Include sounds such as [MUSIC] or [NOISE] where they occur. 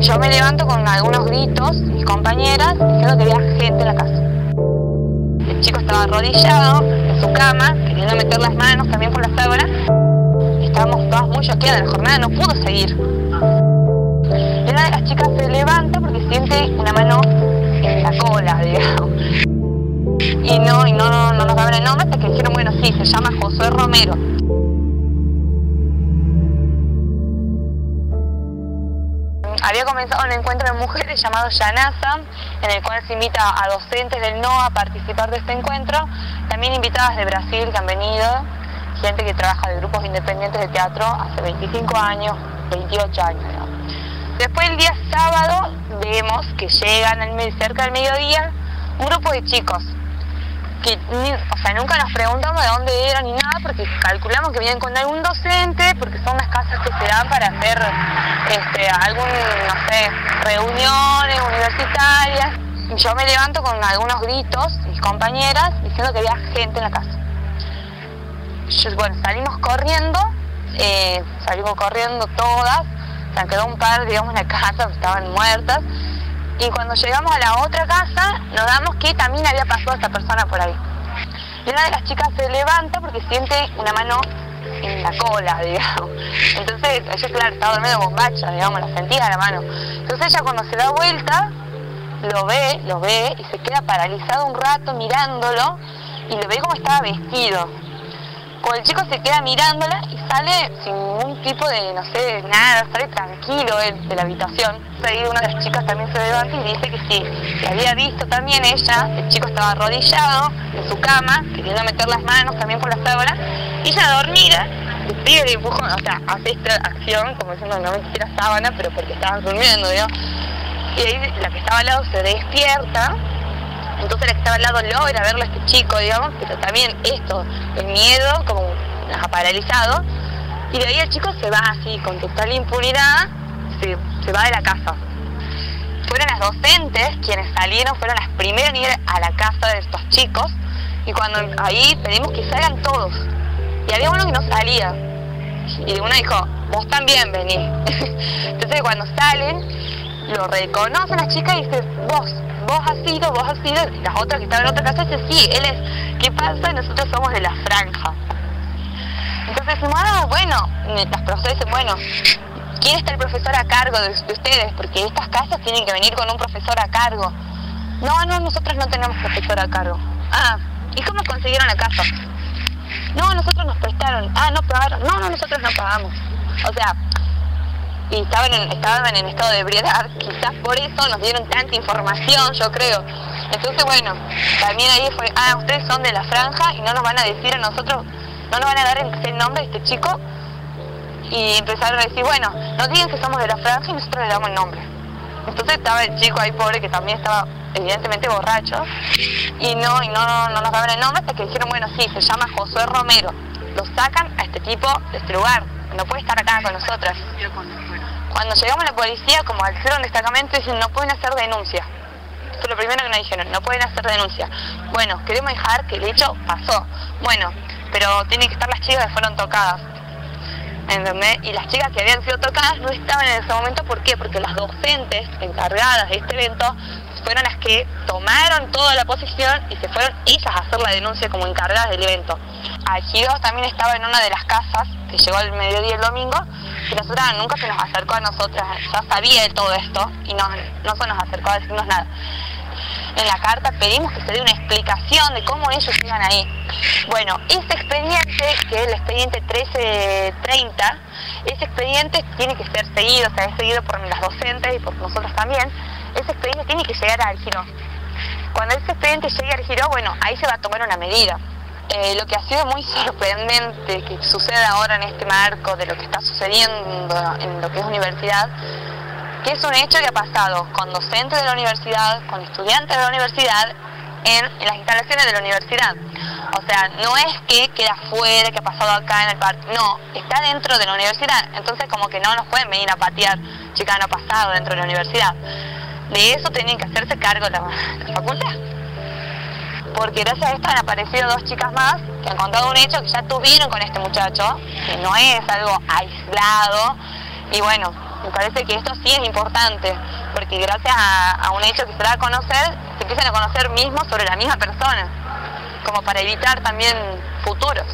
yo me levanto con algunos gritos, mis compañeras, diciendo que había gente en la casa. El chico estaba arrodillado en su cama, queriendo meter las manos también por la sábana. Estábamos todas muy choqueadas, la jornada no pudo seguir. Y una de las chicas se levanta porque siente una mano en la cola, digamos. Y no, y no, no, no nos daban el nombre hasta que dijeron, bueno, sí, se llama Josué Romero. Había comenzado un encuentro de mujeres llamado Yanasa, en el cual se invita a docentes del NOA a participar de este encuentro, también invitadas de Brasil que han venido, gente que trabaja de grupos independientes de teatro hace 25 años, 28 años. Después el día sábado vemos que llegan al, cerca del mediodía un grupo de chicos que ni- o sea, nunca nos preguntamos de dónde eran ni nada porque calculamos que vienen con algún docente porque son las casas que se dan para hacer este, algún, no sé, reuniones universitarias. Yo me levanto con algunos gritos, mis compañeras, diciendo que había gente en la casa. Bueno, salimos corriendo, eh, salimos corriendo todas, se quedó un par, digamos, en la casa, estaban muertas. Y cuando llegamos a la otra casa, nos damos que también había pasado esta persona por ahí. Y una de las chicas se levanta porque siente una mano en la cola, [LAUGHS] digamos. Entonces, ella, claro, estaba durmiendo bombacha, digamos, la sentía la mano. Entonces ella cuando se da vuelta, lo ve, lo ve y se queda paralizado un rato mirándolo y lo ve como estaba vestido. Cuando el chico se queda mirándola y sale sin ningún tipo de, no sé, nada, sale tranquilo él de la habitación. Ahí una de las chicas también se levanta y dice que sí, que había visto también ella, el chico estaba arrodillado en su cama, queriendo meter las manos también por la sábana, y ella dormida, le pide el o sea, hace esta acción como diciendo no me quisiera sábana, pero porque estaban durmiendo, ¿no? Y ahí la que estaba al lado se despierta entonces la que estaba al lado logra verlo a este chico, digamos, pero también esto, el miedo como nos ha paralizado. Y de ahí el chico se va así, con total impunidad, se, va de la casa. Fueron las docentes quienes salieron, fueron las primeras en ir a la casa de estos chicos. Y cuando ahí pedimos que salgan todos. Y había uno que no salía. Y uno dijo, vos también vení. [LAUGHS] Entonces cuando salen, lo reconocen las chicas y dicen, vos, vos has sido, vos has sido, y las otras que estaban en otra casa dicen, sí, él es, ¿qué pasa? Nosotros somos de la franja. Entonces decimos, ah, bueno, las profesoras dicen, bueno, ¿quién está el profesor a cargo de, de ustedes? Porque estas casas tienen que venir con un profesor a cargo. No, no, nosotros no tenemos profesor a cargo. Ah, ¿y cómo consiguieron la casa? No, nosotros nos prestaron. Ah, no pagaron. No, no, nosotros no pagamos. O sea, y estaban en, estaban en estado de ebriedad, quizás por eso nos dieron tanta información, yo creo. Entonces, bueno, también ahí fue, ah, ustedes son de la franja y no nos van a decir a nosotros, no nos van a dar el, nombre de este chico. Y empezaron a decir, bueno, nos digan que somos de la franja y nosotros le damos el nombre. Entonces estaba el chico ahí pobre que también estaba evidentemente borracho y no, y no, no, no nos daban el nombre hasta que dijeron, bueno, sí, se llama Josué Romero. Lo sacan a este tipo de este lugar, no puede estar acá con nosotras. Cuando llegamos a la policía, como al ser destacamento, dicen, no pueden hacer denuncia. Eso es lo primero que nos dijeron, no pueden hacer denuncia. Bueno, queremos dejar que el hecho pasó. Bueno, pero tienen que estar las chicas que fueron tocadas. ¿Entendés? Y las chicas que habían sido tocadas no estaban en ese momento, ¿por qué? Porque las docentes encargadas de este evento fueron las que tomaron toda la posición y se fueron ellas a hacer la denuncia como encargadas del evento. Algidos también estaba en una de las casas que llegó al mediodía el domingo, que nosotras nunca se nos acercó a nosotras, ya sabía de todo esto y no, no se nos acercó a decirnos nada. En la carta pedimos que se dé una explicación de cómo ellos iban ahí. Bueno, ese expediente, que es el expediente 1330, ese expediente tiene que ser seguido, o sea, es seguido por las docentes y por nosotros también. Ese expediente tiene que llegar al giro. Cuando ese expediente llegue al giro, bueno, ahí se va a tomar una medida. Eh, lo que ha sido muy sorprendente que sucede ahora en este marco de lo que está sucediendo en lo que es universidad, que es un hecho que ha pasado con docentes de la universidad, con estudiantes de la universidad, en, en las instalaciones de la universidad. O sea, no es que queda fuera, que ha pasado acá en el parque, no, está dentro de la universidad. Entonces como que no nos pueden venir a patear, chica, no ha pasado dentro de la universidad. De eso tienen que hacerse cargo la, la facultad porque gracias a esto han aparecido dos chicas más que han contado un hecho que ya tuvieron con este muchacho, que no es algo aislado, y bueno, Me parece que esto sí es importante, porque gracias a, un hecho que se da a conocer, se empiezan a conocer mismos sobre la misma persona, como para evitar también futuros.